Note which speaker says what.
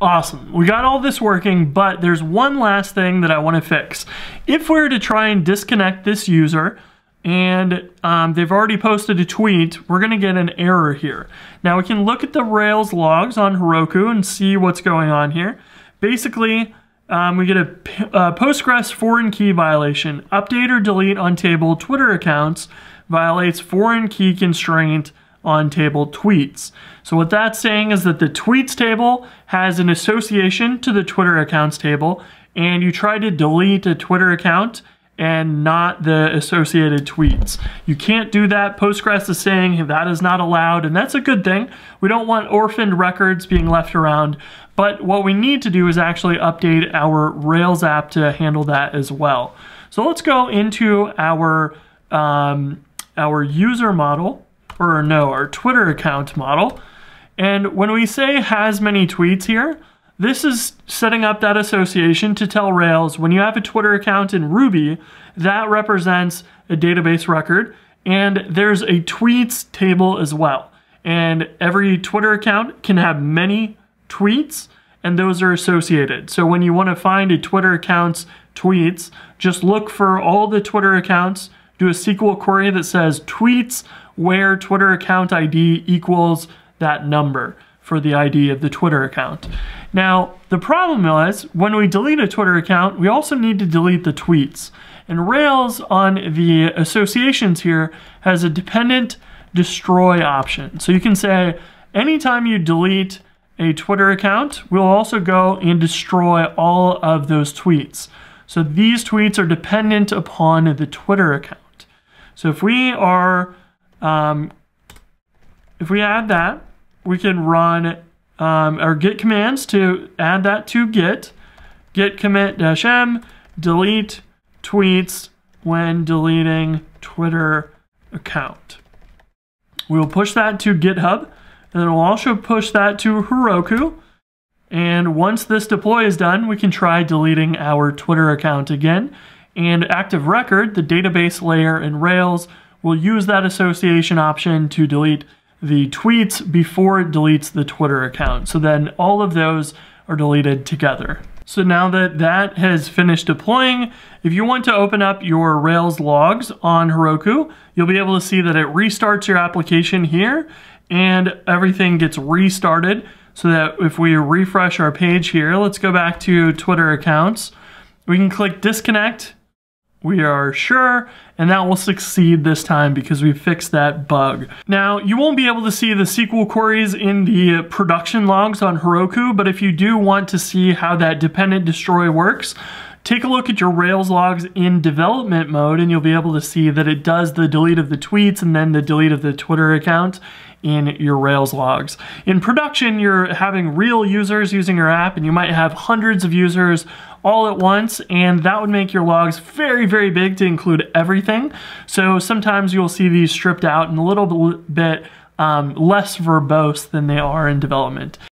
Speaker 1: Awesome. We got all this working, but there's one last thing that I want to fix. If we were to try and disconnect this user, and um, they've already posted a tweet, we're going to get an error here. Now we can look at the Rails logs on Heroku and see what's going on here. Basically, um, we get a, a Postgres foreign key violation. Update or delete on table Twitter accounts violates foreign key constraint on table tweets. So what that's saying is that the tweets table has an association to the Twitter accounts table, and you try to delete a Twitter account and not the associated tweets. You can't do that. Postgres is saying that is not allowed, and that's a good thing. We don't want orphaned records being left around, but what we need to do is actually update our Rails app to handle that as well. So let's go into our, um, our user model, or no, our Twitter account model. And when we say has many tweets here, this is setting up that association to tell Rails when you have a Twitter account in Ruby, that represents a database record, and there's a tweets table as well. And every Twitter account can have many tweets, and those are associated. So when you want to find a Twitter account's tweets, just look for all the Twitter accounts, do a SQL query that says tweets where Twitter account ID equals that number for the ID of the Twitter account. Now, the problem is when we delete a Twitter account, we also need to delete the tweets. And Rails on the associations here has a dependent destroy option. So you can say anytime you delete a Twitter account, we'll also go and destroy all of those tweets. So these tweets are dependent upon the Twitter account. So if we are, um, if we add that, we can run um, or git commands to add that to git. Git commit dash m, delete tweets when deleting Twitter account. We will push that to GitHub, and then we'll also push that to Heroku. And once this deploy is done, we can try deleting our Twitter account again. And Active Record, the database layer in Rails, will use that association option to delete the tweets before it deletes the Twitter account. So then all of those are deleted together. So now that that has finished deploying, if you want to open up your Rails logs on Heroku, you'll be able to see that it restarts your application here and everything gets restarted so that if we refresh our page here, let's go back to Twitter accounts. We can click disconnect we are sure, and that will succeed this time because we fixed that bug. Now, you won't be able to see the SQL queries in the production logs on Heroku, but if you do want to see how that dependent destroy works, take a look at your Rails logs in development mode and you'll be able to see that it does the delete of the tweets and then the delete of the Twitter account in your Rails logs. In production, you're having real users using your app and you might have hundreds of users all at once and that would make your logs very, very big to include everything. So sometimes you'll see these stripped out and a little bit um, less verbose than they are in development.